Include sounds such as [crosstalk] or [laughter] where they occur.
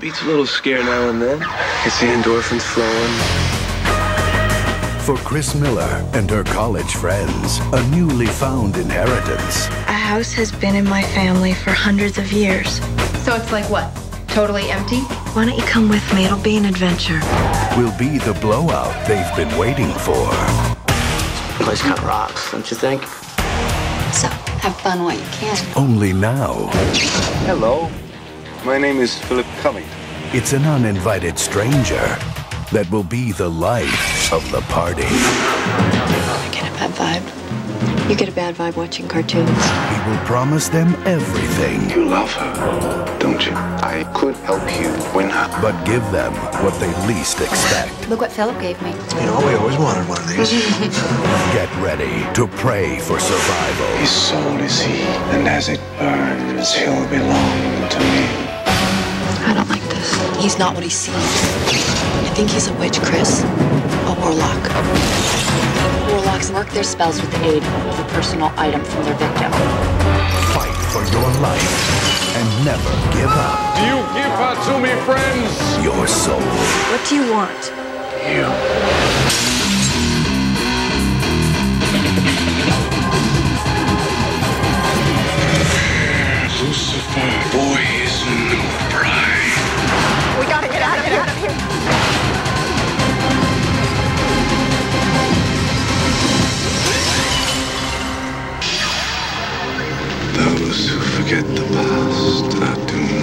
beats a little scare now and then. It's the endorphins flowing. For Kris Miller and her college friends, a newly found inheritance A house has been in my family for hundreds of years. So it's like what? Totally empty? Why don't you come with me? It'll be an adventure. will be the blowout they've been waiting for. Place kind of rocks, don't you think? So, have fun while you can. Only now, Hello, my name is Philip Cumming. it's an uninvited stranger that will be the life of the party. I get a bad vibe. You get a bad vibe watching cartoons. He will promise them everything, You love her, don't you? I could help you win her. but give them what they least expect. Look what Philip gave me. You know, we always wanted one of these. [laughs] Get ready to pray for survival. His soul is he, and as it burns, he'll belong to me. He's not what he seems. I think he's a witch, Kris. A warlock. Warlocks work their spells with the aid of a personal item from their victim. Fight for your life and never give up Do You give her to me, friends! your soul. What do you want? You. Lucifer, poison forget the past. Doomed to